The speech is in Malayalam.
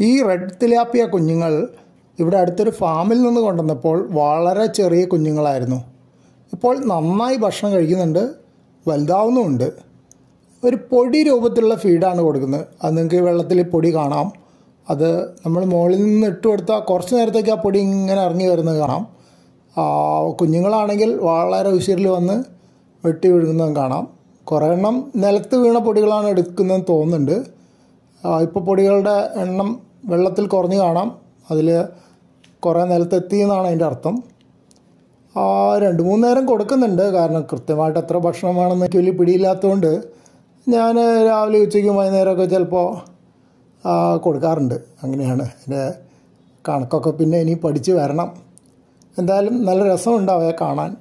ഈ റെഡ് തിലാപ്പിയ കുഞ്ഞുങ്ങൾ ഇവിടെ അടുത്തൊരു ഫാമിൽ നിന്ന് കൊണ്ടുവന്നപ്പോൾ വളരെ ചെറിയ കുഞ്ഞുങ്ങളായിരുന്നു. ഇപ്പോൾ നന്നായി ഭക്ഷണം കഴിക്കുന്നുണ്ട് വലുതാവുന്നുമുണ്ട്. ഒരു പൊടി രൂപത്തിലുള്ള ഫീഡാണ് കൊടുക്കുന്നത്. അത് നിങ്ങൾക്ക് വെള്ളത്തിൽ പൊടി കാണാം. അത് നമ്മൾ മുകളിൽ നിന്ന് ഇട്ട് കൊടുത്താൽ കുറച്ച് നേരത്തേക്ക് ആ പൊടി ഇങ്ങനെ ഇറങ്ങി വരുന്നത് കാണാം. കുഞ്ഞുങ്ങളാണെങ്കിൽ വളരെ ഉശിരിൽ വന്ന് വെട്ടി വിഴുങ്ങുന്നതും കാണാം. കുറേ എണ്ണം നിലത്ത് വീണ പൊടികളാണ് എടുക്കുന്നതെന്ന് തോന്നുന്നുണ്ട്. ഇപ്പോൾ പൊടികളുടെ എണ്ണം വെള്ളത്തിൽ കുറഞ്ഞു കാണാം. അതിൽ കുറേ നിലത്തെത്തി എന്നാണ് അതിന്റെ അർത്ഥം. രണ്ട് മൂന്ന് നേരം കൊടുക്കുന്നുണ്ട്. കാരണം കൃത്യമായിട്ട് എത്ര ഭക്ഷണം വേണമെന്ന് എനിക്ക് വലിയ പിടിയില്ലാത്തതുകൊണ്ട് ഞാൻ രാവിലെ ഉച്ചയ്ക്കും വൈകുന്നേരമൊക്കെ ചിലപ്പോൾ കൊടുക്കാറുണ്ട്. അങ്ങനെയാണ് എന്റെ കണക്കൊക്കെ. പിന്നെ ഇനി പഠിച്ച് വരണം. എന്തായാലും നല്ല രസമുണ്ട് അവയെ കാണാൻ.